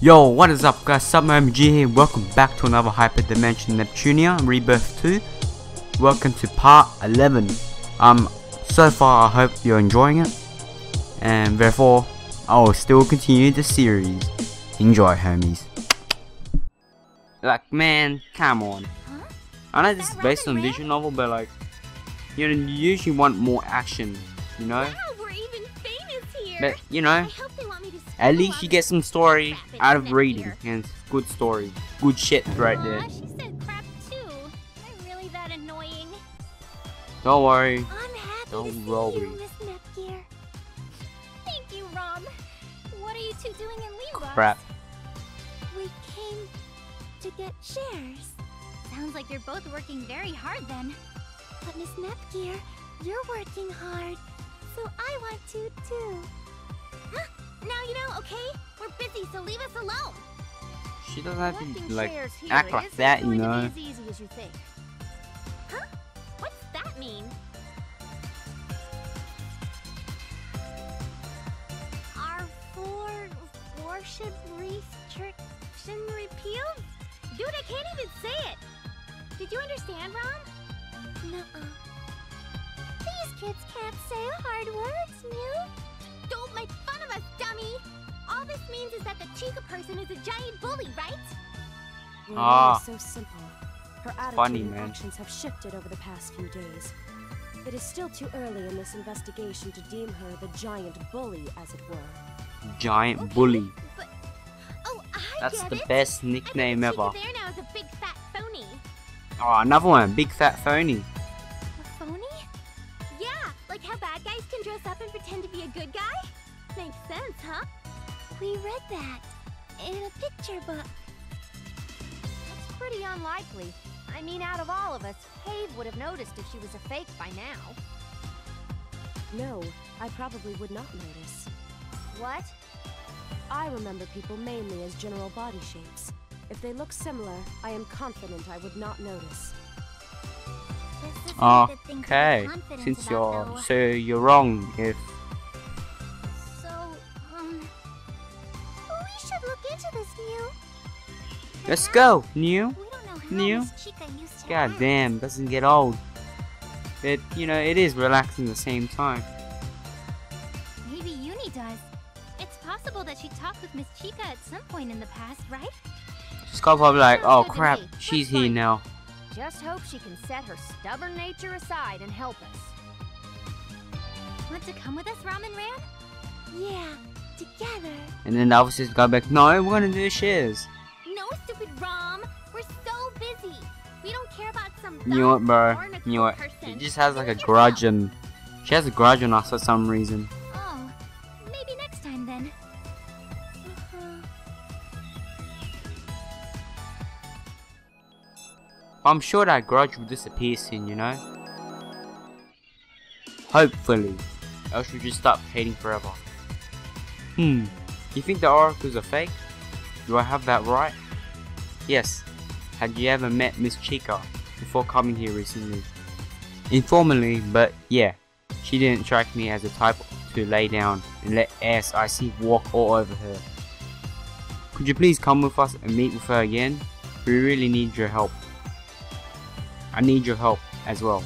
Yo, what is up guys, SupMG here, welcome back to another Hyperdimension Neptunia Rebirth 2 Welcome to part 11 Um, so far I hope you're enjoying it. And therefore, I will still continue the series. Enjoy homies. Like man, come on. I know this is based on a visual novel but like You know, you usually want more action, you know? Wow, we're even famous here. But, you know, I hope they want me to at least you get some story out of reading and good story good shit right there Aw, she said crap too. I'm really don't worry Don't worry. you, Miss Nepgear. Thank you, Rom. What are you two doing in Leroy? crap We came to get shares. Sounds like you're both working very hard then. But Miss Nepgear, you're working hard, so I want to too. Huh? Now you know, okay? We're busy, so leave us alone. she doesn't have to like act like that you going to be know as as you. Huh? What's that mean? Are four warship restriction repealed? Dude, I can't even say it. Did you understand, Ram? Nuh-uh. These kids can't say hard words, Mew. Don't make fun of us, dummy. All this means is that the Chica person is a giant bully, right? Your Ah. name is so simple. Her attitude Funny, and man. actions have shifted over the past few days. It is still too early in this investigation to deem her the giant bully, as it were. giant Okay, bully But... Oh, I that's get the it. best I nickname the ever Chica Bear now is a big fat phony. oh another one big fat phony A phony? Yeah, like how bad guys can dress up and pretend to be a good guy? Makes sense, huh? We read that in a picture book. That's pretty unlikely. I mean, out of all of us, Cave would have noticed if she was a fake by now. No, I probably would not notice. What? I remember people mainly as general body shapes. If they look similar, I am confident I would not notice. This ah, isn't a good thing to be okay since you're so you're wrong if let's go new We don't know how Mew. Miss Chica used to god damn doesn't get old it you know it is relaxing at the same time Maybe Uni does. It's possible that she talked with Miss Chica at some point in the past, right? she's probably like oh Sounds good to crap she's here now Just hope she can set her stubborn nature aside and help us. Want to come with us, Rom and Ram? Yeah, together. and then the sister got back no we're gonna do shares Rom. We're so busy. We don't care about some You know what, bro? barnacle You know what? She just has like a grudge and she has a grudge on us for some reason. Oh, maybe next time then. I'm sure that grudge will disappear soon, you know? Hopefully. Else we'll just stop hating forever. Hmm. You think the oracles are fake? Do I have that right? Yes. Had you ever met Miss Chica before coming here recently? Informally, but yeah. She didn't strike me as the type to lay down and let ass I see walk all over her. Could you please come with us and meet with her again? We really need your help. I need your help as well.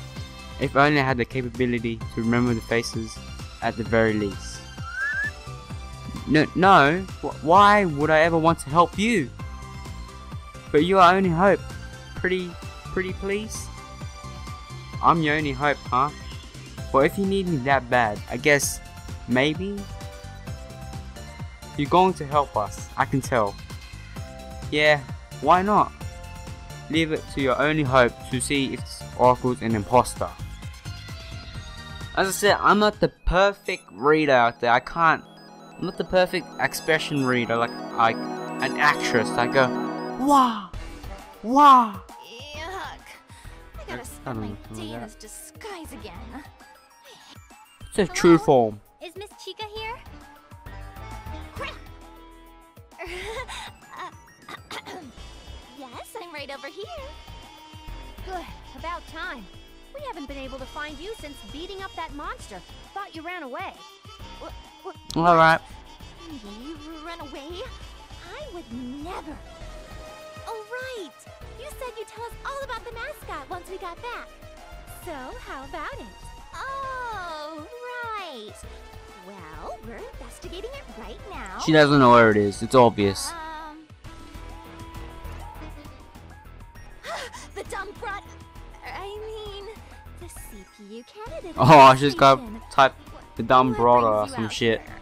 If only I had the capability to remember the faces at the very least. No, no, why would I ever want to help you? But you are only hope. Pretty, pretty please? I'm your only hope, huh? Well, if you need me that bad, I guess maybe you're going to help us. I can tell. Yeah, why not? Leave it to your only hope to see if this oracle's an imposter. As I said, I'm not the perfect reader out there. I can't. I'm not the perfect expression reader, like like an actress. I go, wow, wow. Yuck. I gotta I spend don't my know day in this disguise again. It's a true form. Is Miss Chica here? Crap! Uh, yes, I'm right over here. Good. About time. We haven't been able to find you since beating up that monster. Thought you ran away. What, what, All right. you run away? I would never. Oh, right! You said you'd tell us all about the mascot once we got back. So, how about it? Oh, right. Well, we're investigating it right now. She doesn't know where it is. It's obvious. Um. the dumb brat. I mean, the CPU candidate. Oh, she's got type the dumb brother or some shit. here?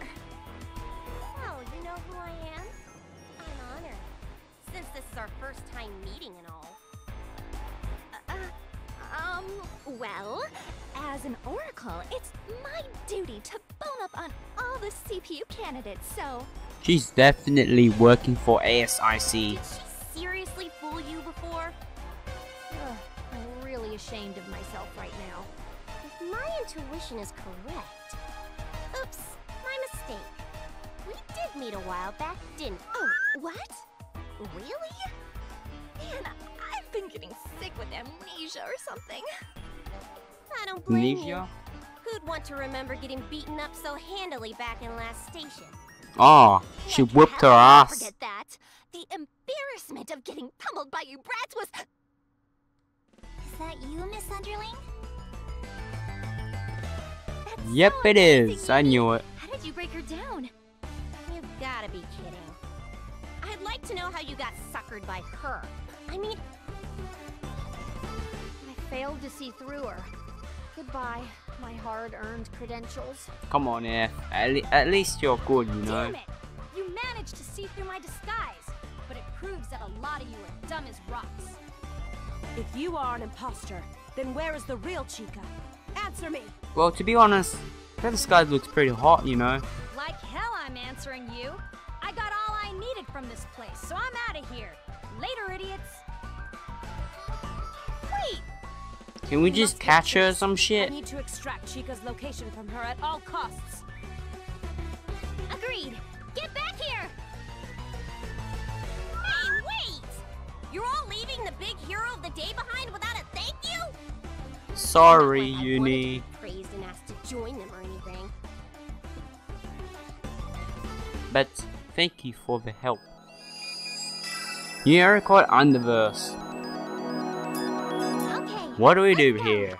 As an oracle, it's my duty to bone up on all the CPU candidates, so She's definitely working for ASIC. Did she seriously fool you before? ugh, I'm really ashamed of myself right now. If my intuition is correct. Oops, my mistake. We did meet a while back, didn't Oh, what? Really? Man, I've been getting sick with amnesia or something. I don't blame Amnesia? you. Who'd want to remember getting beaten up so handily back in Lastation? Oh, she Like whipped her ass. Forget that. The embarrassment of getting pummeled by you brats was. Is that you, Miss Underling? That's Yep, so it is. I knew it. How did you break her down? You've gotta be kidding. I'd like to know how you got suckered by her. I mean, I failed to see through her. Goodbye, my hard-earned credentials. Come on, F. At, le- at least you're good, you know. Damn it! You managed to see through my disguise, but it proves that a lot of you are dumb as rocks. If you are an imposter, then where is the real Chica? Answer me! Well, to be honest, that disguise looks pretty hot, you know. Like hell, I'm answering you. I got all I needed from this place, so I'm out of here. Later, Can we just catch her or some I shit? need to extract Chica's location from her at all costs. Agreed! Get back here! Hey, wait! You're all leaving the big hero of the day behind without a thank you? Sorry, Not like I wanted to Uni. Praised and asked to join them or anything. But thank you for the help. You record Underverse. What do we do here?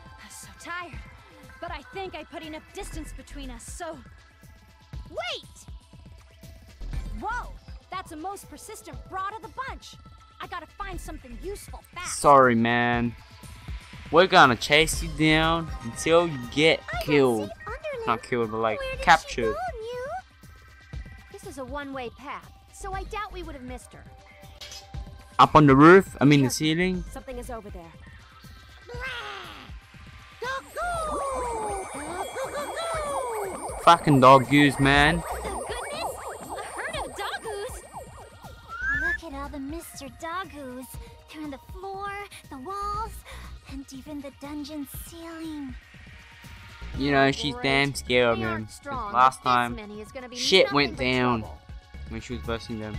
I'm so tired. But I think I put enough distance between us, so. Wait! Whoa! That's the most persistent broad of the bunch. I gotta find something useful fast. Sorry, man. We're gonna chase you down until you get I killed. Not killed, but like Where did she captured. Go, Mew? This is a one-way path, so I doubt we would have missed her. Up on the roof, I mean the ceiling. Something is over there. Fucking Dogoos, man. Goodness! A herd of Dogoos! Look at all the Mr. Dogoos. They're on the floor, the walls, and even the dungeon ceiling. You know, she's Great. damn scared of They him. aren't 'Cause strong, Last time, many is gonna be shit went down. trouble. when she was bursting them.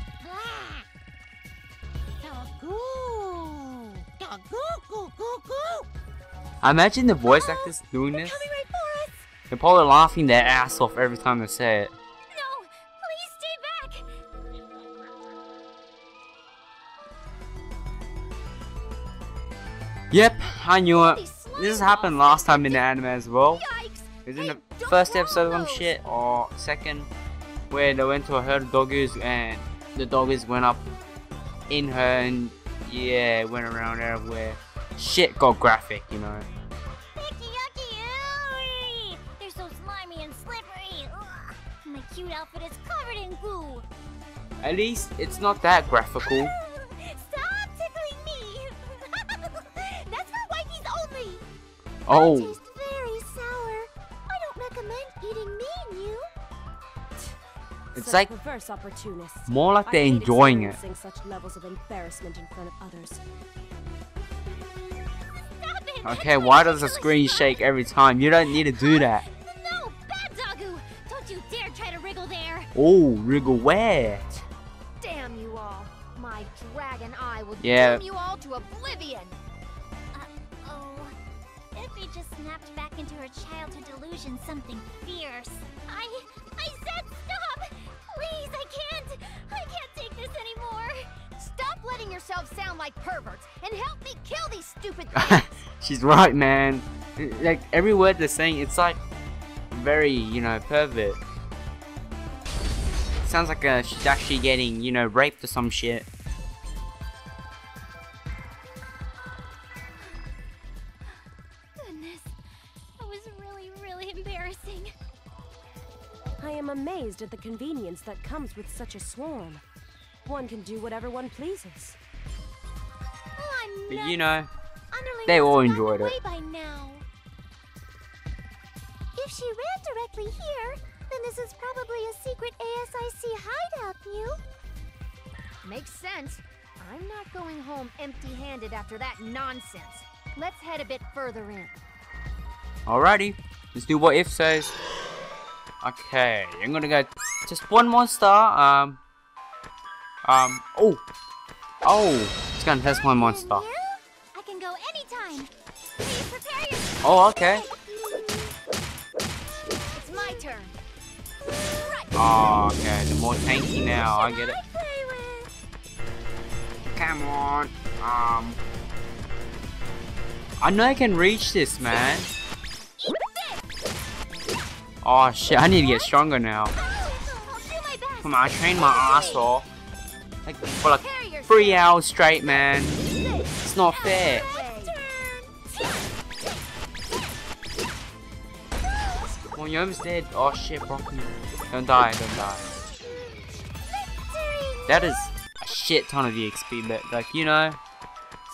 I imagine the voice actors doing this. coming right! They're probably laughing their ass off every time they say it. No! Please stay back! Yep, I knew it. This happened last time in the anime as well. It was in the first episode or some shit, or second, where they went to a herd of doggies and the doggies went up in her and yeah, went around everywhere. Shit got graphic, you know. Icky, yucky. They're so slimy and slippery. Ugh. My cute outfit is covered in goo. At least it's not that graphical. Stop tickling me! That's for only. Oh, it's like perverse opportunists. more like they're enjoying it. such levels of embarrassment in front of others. Okay, why does the screen shake every time? You don't need to do that. No, bad doggo! Don't you dare try to wriggle there. Oh, wriggle where? Damn you all! My dragon eye will Yeah. doom you all to oblivion. Oh, it just snapped back into her childhood delusion something fierce. I... I said stop! Please, I can't! I can't take this anymore! Stop letting yourself sound like perverts and help me kill these stupid things! She's right, man. Like every word they're saying, it's like very, you know, pervert. Sounds like uh, she's actually getting, you know, raped or some shit. Am at the convenience that comes with such a swarm. One can do whatever one pleases. Oh, I'm But you know, Underling they all enjoyed it. away By now. If she ran directly here, then this is probably a secret ASIC hideout, Mew. Makes sense. I'm not going home empty-handed after that nonsense. Let's head a bit further in. alrighty. Let's do what if says. Okay, I'm gonna go just one more star. Um, um. Oh, oh, it's gonna test my monster. Mew, I can go anytime. Please prepare yourself. Oh, okay. It's my turn. Oh, okay. The more tanky now. I get it. I play with. Come on. Um. I know I can reach this, man. Oh shit, I need to get stronger now. I'll do my best. Come on, I trained my ass off. Like, for like three hours straight, man. It's not fair. Well, almost dead. Oh shit, Brock. Don't die, don't die. That is a shit ton of EXP, but like, you know,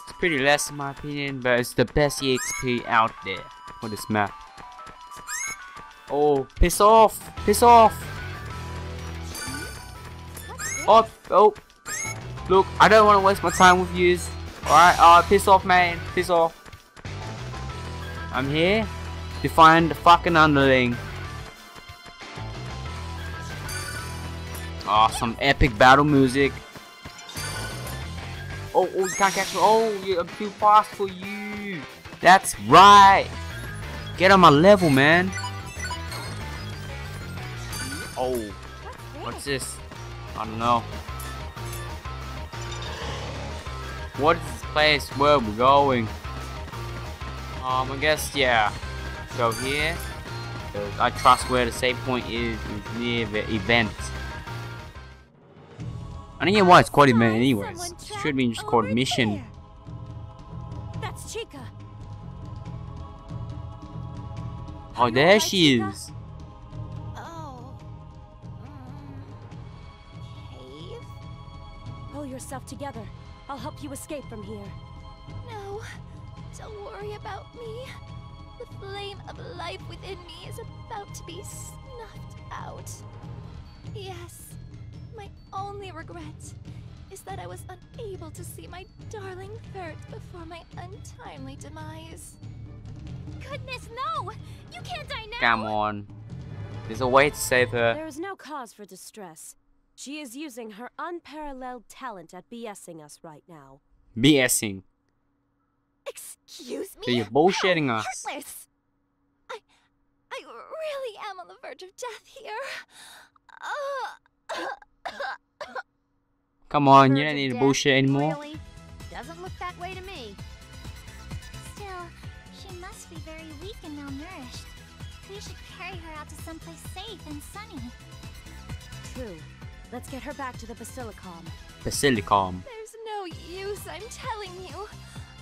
it's pretty less in my opinion, but it's the best EXP out there for this map. Oh, piss off! Piss off! Oh, oh. Look, I don't want to waste my time with yous. Alright, uh, piss off, man. Piss off. I'm here to find the fucking underling. Oh, some epic battle music. Oh, oh, you can't catch me. Oh, you- I'm too fast for you. That's right. Get on my level, man. Oh, what's this? I don't know. What is this place? Where are we going? Um, I guess, yeah. Go here. I trust where the save point is, is near the event. I don't get why it's called event anyways. It should be just called mission. there. That's Chica. Oh, there alright, she Chica? is. Yourself together. I'll help you escape from here. No, don't worry about me. The flame of life within me is about to be snuffed out. Yes, my only regret is that I was unable to see my darling Vert before my untimely demise. Goodness, no! You can't die now! Come on. There's a way to save her. There is no cause for distress. She is using her unparalleled talent at BSing us right now. BSing. Excuse me? So you're bullshitting us. heartless. I, I really am on the verge of death here. Uh, Come on, you don't need to bullshit anymore. Really? Doesn't look that way to me. Still, she must be very weak and malnourished. We should carry her out to someplace safe and sunny. True. Let's get her back to the Basilicom. Basilicom. There's no use, I'm telling you.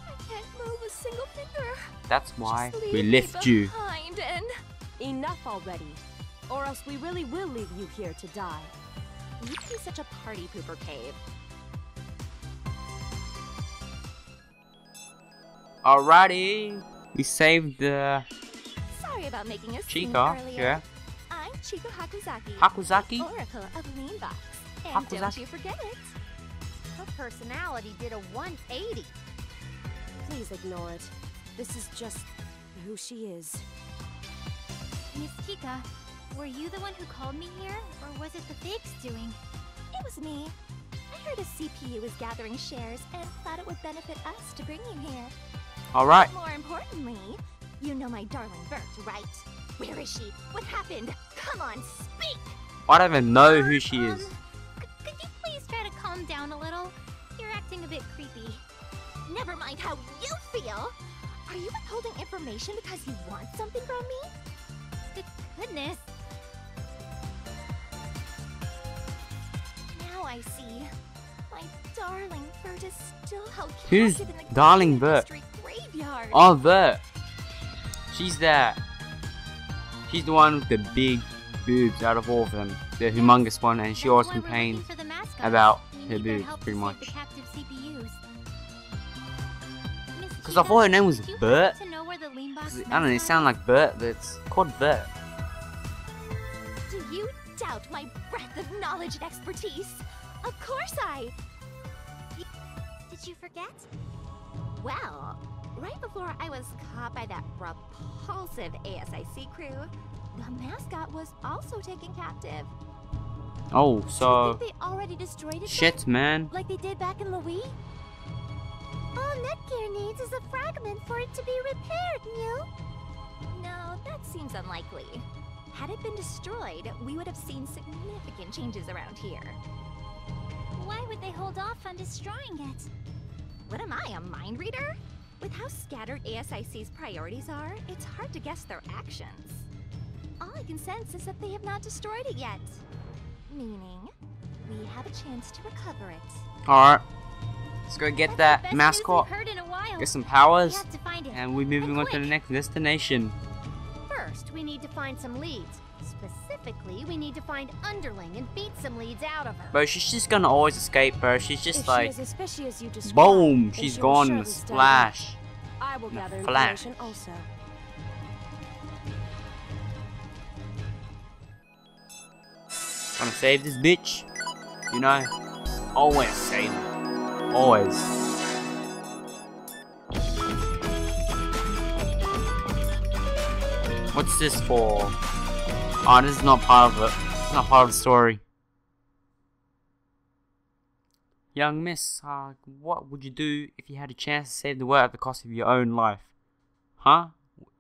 I can't move a single finger. That's why we leave left you. behind and Enough already. Or else we really will leave you here to die. You'd be such a party pooper cave. Alrighty. We saved the sorry about making a scene Chica. earlier. Yeah. I'm Chica Hakozaki. Hakozaki. Oracle of Leanbox. And don't Hakozaki. you forget it. Her personality did a 180. Please ignore it. This is just who she is. Miss Chica, were you the one who called me here, or was it the Bigs doing? It was me. I heard a CPU was gathering shares and thought it would benefit us to bring you here. Alright. More importantly, You know my darling Bert, right? Where is she? What happened? Come on, speak! I don't even know who she Um, is. could you please try to calm down a little? You're acting a bit creepy. Never mind how you feel! Are you withholding information because you want something from me? Good goodness. Now I see. My darling Bert is still held Who's in the darling Bert? Graveyard. Oh, Vert. She's that. She's the one with the big boobs out of all of them. The humongous one, and she always why complains looking for the mascot. about her boobs, pretty much. The captive CPUs. Miss 'Cause I thought her name was Bert. happen To know where the Lean Box 'Cause it- I don't know, it mascot sounds like Bert, but it's called Vert. Do you doubt my breadth of knowledge and expertise? Of course I. Did you forget? Well, right before I was caught by that repulsive ASIC crew, the mascot was also taken captive. Oh, so. think they already destroyed it? Shit, man. Like they did back in Lowee? All Nepgear needs is a fragment for it to be repaired, Mew. No, that seems unlikely. Had it been destroyed, we would have seen significant changes around here. Why would they hold off on destroying it? What am I, a mind reader? With how scattered ASIC's priorities are, it's hard to guess their actions. All I can sense is that they have not destroyed it yet. Meaning, we have a chance to recover it. Alright. Let's go get That's that mascot, heard in a while. get some We powers, have to find it. and we're moving And on to the next destination. First, we need to find some leads. Specifically, we need to find Underling and beat some leads out of her. Bro, she's just gonna always escape, bro. She's if just she like, is as as you describe, boom, she's gone in a splash. I will gather flash. information also. Gonna save this bitch. You know, always save it. Always. What's this for? Oh, this is not part of it. It's not part of the story. Young miss, uh, what would you do if you had a chance to save the world at the cost of your own life? Huh?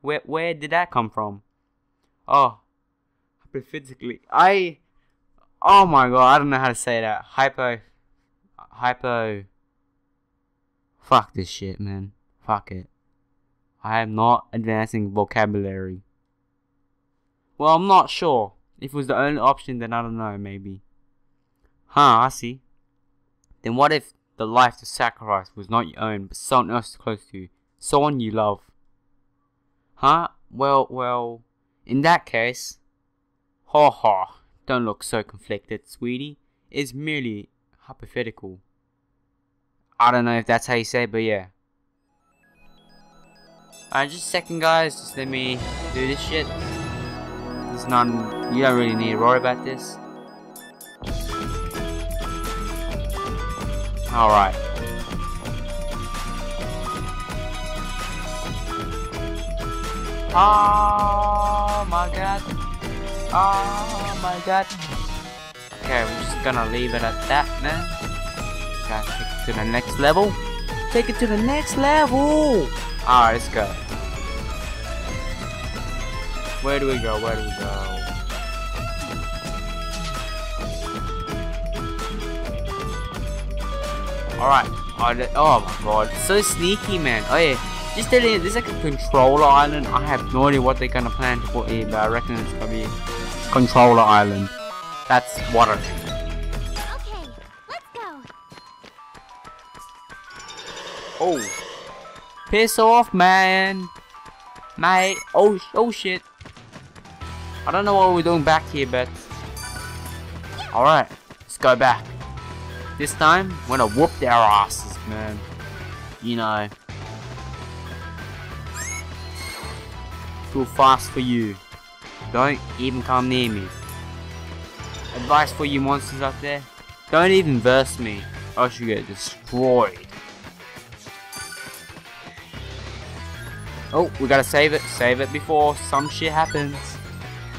Where, where did that come from? Oh, hypothetically, I. Oh my god, I don't know how to say that. Hypo. Hypo. Fuck this shit, man. Fuck it. I am not advancing vocabulary. Well, I'm not sure. If it was the only option, then I don't know, maybe. Huh, I see. Then what if the life to sacrifice was not your own, but someone else close to you? Someone you love? Huh? Well, well, in that case, ha ha, don't look so conflicted, sweetie. It's merely hypothetical. I don't know if that's how you say it, but yeah. Alright, just a second, guys. Just let me do this shit. It's not. You don't really need to worry about this. Alright. Oh my god. Oh my god. Okay, we're just gonna leave it at that, man. Gotta take it to the next level. Take it to the next level. Alright, let's go. Where do we go? Where do we go? Alright. Oh, oh my god. So sneaky, man. Oh yeah. Just tell you, this is like a controller island. I have no idea what they're gonna plan to put in, but I reckon it's gonna be controller island. That's what I think. Okay, let's go. Oh. Piss off, man. Mate. Oh, oh shit. I don't know what we're doing back here, but... Alright, let's go back. This time, we're gonna whoop their asses, man. You know. Too fast for you. Don't even come near me. Advice for you monsters out there. Don't even verse me, or else you get destroyed. Oh, we gotta save it. Save it before some shit happens.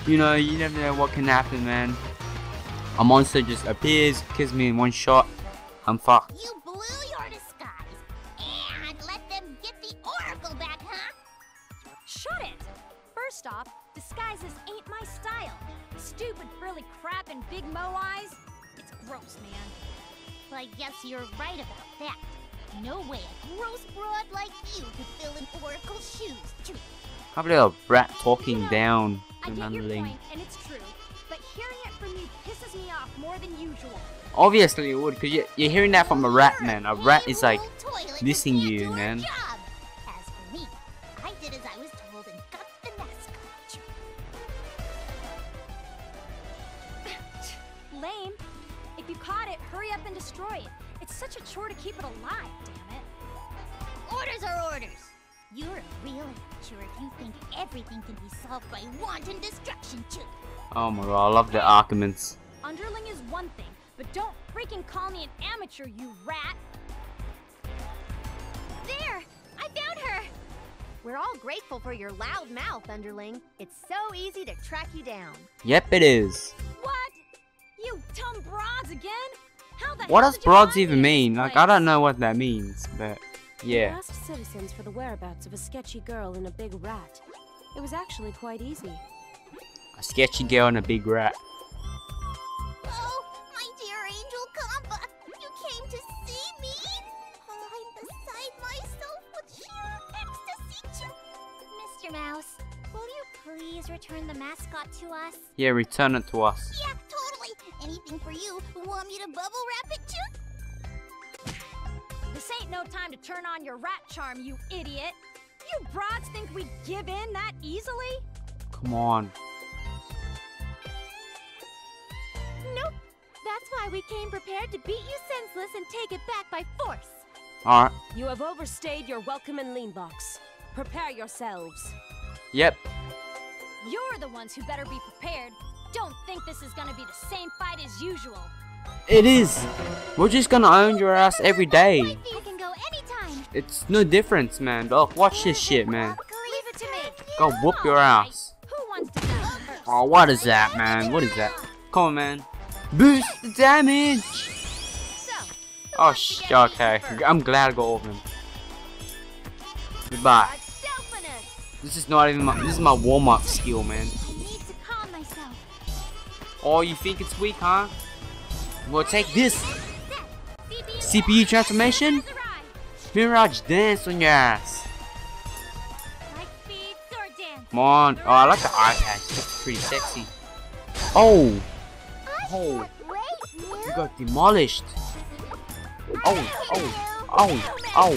You know, you never know what can happen, man. A monster just appears, kills me in one shot. I'm fucked. You blew your disguise and let them get the oracle back, huh? Shut it! First off, disguises ain't my style. Stupid frilly crap and big mo eyes. It's gross, man. Well, I guess you're right about that. No way a gross broad like you could fill in Oracle's shoes, too. How about a brat talking down I get your point, and it's true. But hearing it from you pisses me off more than usual. Obviously it would, because you're, you're hearing that from a rat, man. A rat is like, One-rule toilet dissing can't you, man. job. As for me, I did as I was told and got the mascot. Lame. If you caught it, hurry up and destroy it. It's such a chore to keep it alive, You're real amateur if you think everything can be solved by wanton destruction, too. oh my god, I love the arguments. Underling is one thing, but don't freaking call me an amateur, you rat. There! I found her! We're all grateful for your loud mouth, Underling. It's so easy to track you down. Yep, it is. What? You dumb broads again? How the What does broads even mean? Like, I don't know what that means, but We yeah. asked citizens for the whereabouts of a sketchy girl and a big rat. It was actually quite easy. A sketchy girl and a big rat. Oh, my dear Angel Compa! You came to see me? Oh, I'm beside myself with sheer ecstasy. Mr. Mouse, will you please return the mascot to us? Yeah, return it to us. Yeah, totally. Anything for you. Want me to bubble wrap it, too? This ain't no time to turn on your rat charm, you idiot. You broads think we'd give in that easily? Come on. Nope. That's why we came prepared to beat you senseless and take it back by force. Alright. You have overstayed your welcome in Lean Box. Prepare yourselves. Yep. You're the ones who better be prepared. Don't think this is gonna be the same fight as usual. It is. We're just gonna own your ass every day. You can go anytime. It's no difference, man. Dog, watch this shit, man. Leave it to me. Go whoop your ass. Who wants to go first? Oh, what is that, man? What is that? Come on, man. Boost the damage. Oh, wants sh. Okay. I'm glad I got all of them. Goodbye. This is not even my. This is my warm-up skill, man. I need to calm myself. Oh, you think it's weak, huh? Well, take this. CPU transformation. Mirage dance on your ass. Come on. Oh, I like the eye patch. It's pretty sexy. Oh, oh, you got demolished. Oh, oh, oh, oh.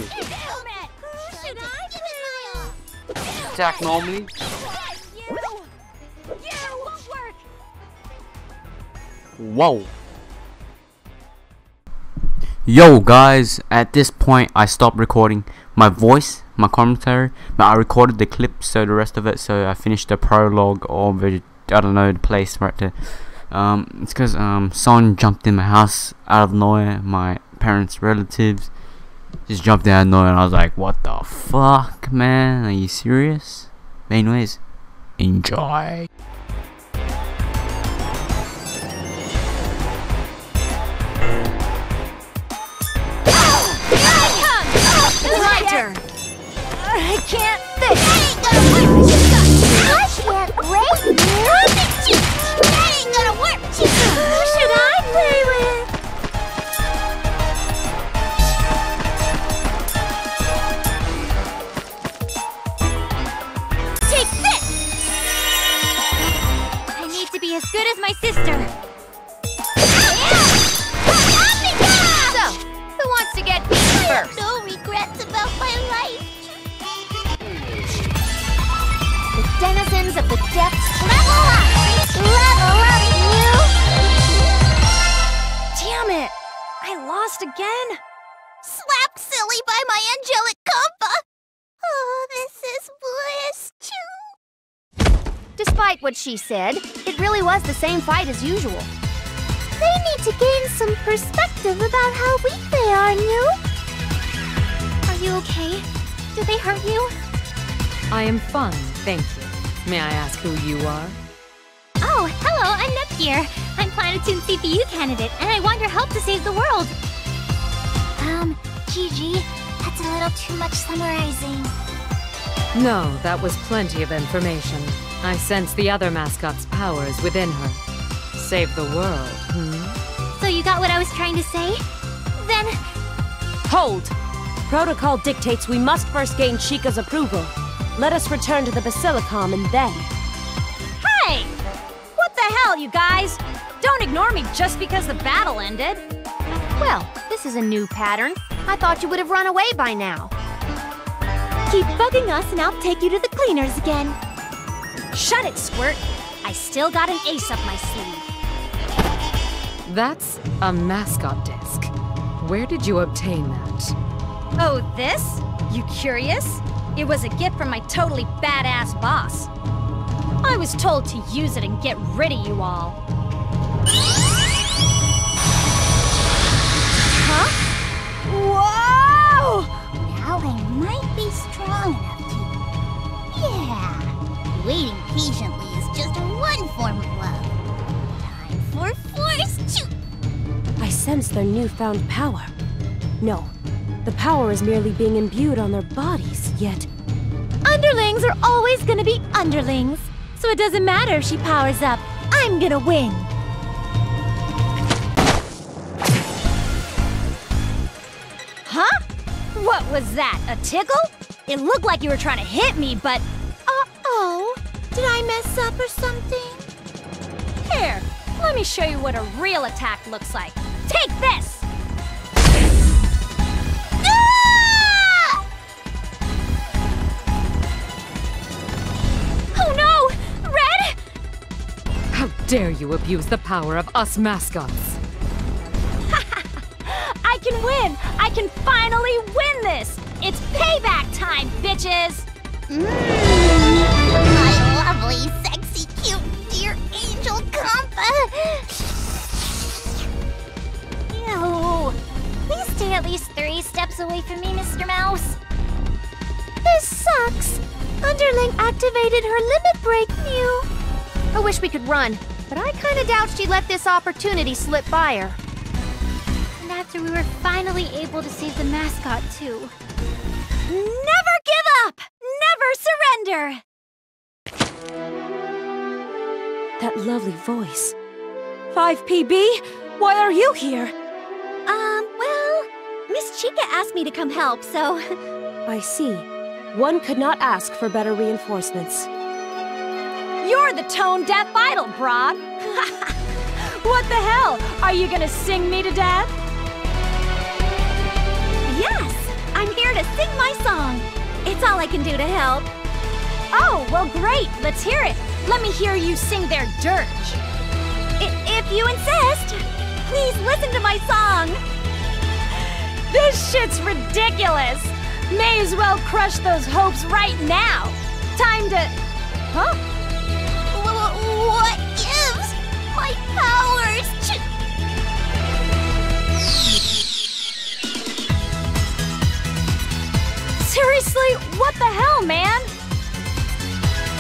Attack normally. Whoa. Yo guys, at this point I stopped recording my voice, my commentary, but I recorded the clip so the rest of it so I finished the prologue or the I don't know the place right there. Um it's cause um someone jumped in my house out of nowhere, my parents' relatives just jumped out of nowhere and I was like, What the fuck man? Are you serious? Anyways, enjoy. I can't think! I can't wait! That ain't gonna work! Who should I play with? Take this! I need to be as good as my sister. So, who wants to get beat first? Denizens of the depths level up! Level up, you! Damn it! I lost again? Slapped silly by my angelic compa. Oh, this is bliss too. Despite what she said, it really was the same fight as usual. They need to gain some perspective about how weak they are, New. Are you okay? Did they hurt you? I am fine, thank you. May I ask who you are? Oh, hello, I'm Nep here. I'm Planeptune CPU candidate, and I want your help to save the world. Um, Gigi, that's a little too much summarizing. No, that was plenty of information. I sense the other mascot's powers within her. Save the world, hmm? So you got what I was trying to say? Then, Hold! Protocol dictates we must first gain Chica's approval. Let us return to the Basilicom and then. Hey! What the hell, you guys? Don't ignore me just because the battle ended. Well, this is a new pattern. I thought you would have run away by now. keep bugging us and I'll take you to the cleaners again. Shut it, Squirt. I still got an ace up my sleeve. That's a mascot disc. Where did you obtain that? Oh, this? You curious? It was a gift from my totally badass boss. I was told to use it and get rid of you all. Huh? Whoa! Now I might be strong enough to. Yeah. Waiting patiently is just one form of love. Time for force shoot. I sense their newfound power. No, the power is merely being imbued on their bodies, yet. Underlings are always gonna be underlings. So it doesn't matter if she powers up. I'm gonna win. Huh? What was that? A tickle? It looked like you were trying to hit me, but Uh-oh. Did I mess up or something? here, let me show you what a real attack looks like. Take this! Dare you abuse the power of us mascots? I can win! I can finally win this! It's payback time, bitches! Mm. My lovely, sexy, cute, dear angel compa. Ew. Please stay at least three steps away from me, Mr. Mouse. This sucks. Underling activated her limit break, Mew. I wish we could run, but I kinda doubt she let this opportunity slip by her. And after we were finally able to save the mascot, too. Never give up! Never surrender! That lovely voice. 5PB? Why are you here? Um, well, Miss Chica asked me to come help, so. I see. One could not ask for better reinforcements. You're the tone deaf idol, Brock! what the hell? Are you gonna sing me to death? yes! I'm here to sing my song. It's all I can do to help. Oh, well, great. Let's hear it. Let me hear you sing their dirge. I- if you insist, please listen to my song. This shit's ridiculous. May as well crush those hopes right now. Time to. Huh? Wh- what gives my powers? Seriously, what the hell, man?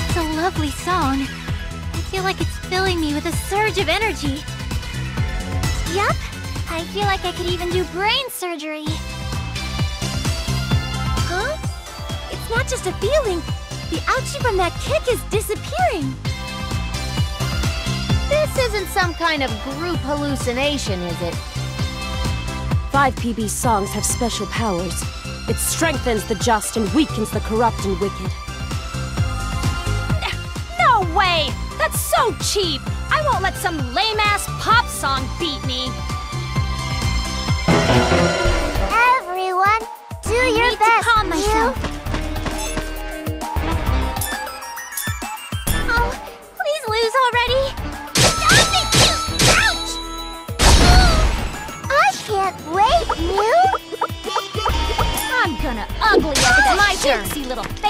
It's a lovely song. I feel like it's filling me with a surge of energy. Yup, I feel like I could even do brain surgery. Huh? It's not just a feeling. The ouchie from that kick is disappearing. This isn't some kind of group hallucination, is it? 5PB songs have special powers. It strengthens the just and weakens the corrupt and wicked. No way! That's so cheap! I won't let some lame ass pop song beat me! Everyone, do your need to calm myself. Oh,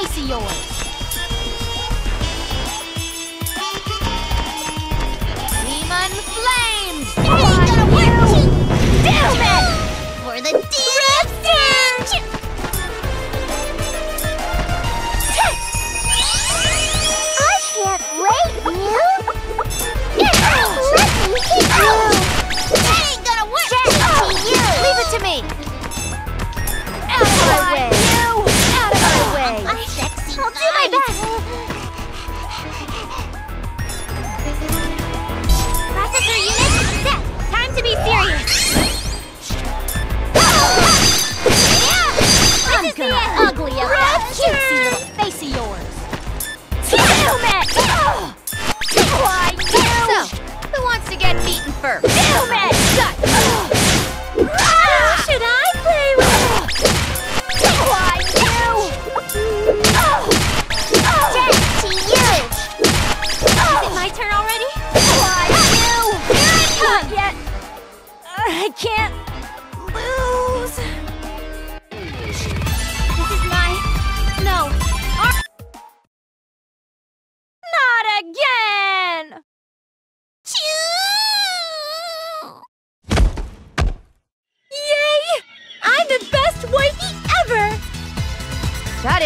face of yours!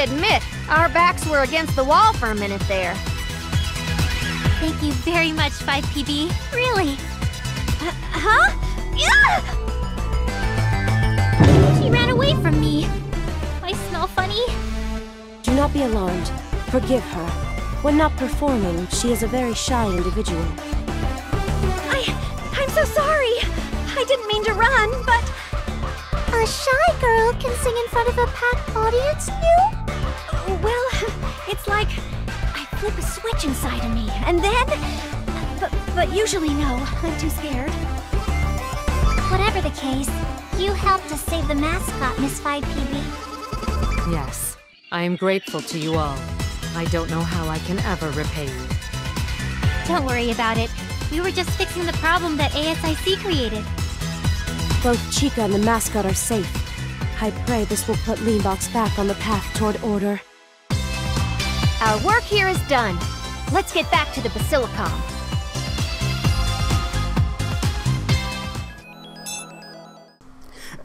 Admit, our backs were against the wall for a minute there. Thank you very much, 5PB. Really. Uh, huh? She ran away from me. I smell funny. Do not be alarmed. Forgive her. When not performing, she is a very shy individual. I. I'm so sorry. I didn't mean to run, but. A shy girl can sing in front of a packed audience, you? Well, it's like. I flip a switch inside of me, and then. But, but usually, no. I'm too scared. Whatever the case, you helped us save the mascot, Miss 5PB. Yes, I am grateful to you all. I don't know how I can ever repay you. Don't worry about it. We were just fixing the problem that ASIC created. Both Chica and the mascot are safe. I pray this will put Leanbox back on the path toward order. Our work here is done. Let's get back to the Basilicom.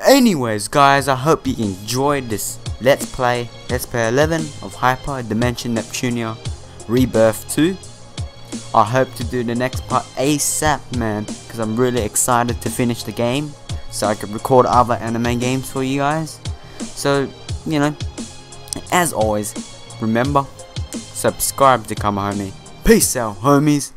Anyways, guys, I hope you enjoyed this Let's Play, Let's Play 11 of Hyper Dimension Neptunia Rebirth 2. I hope to do the next part ASAP, man, because I'm really excited to finish the game so I can record other anime games for you guys. So, you know, as always, remember, subscribe to Come Homie. Peace out, homies.